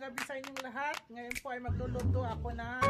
gabi sa inyong lahat. Ngayon po ay magluluto ako ng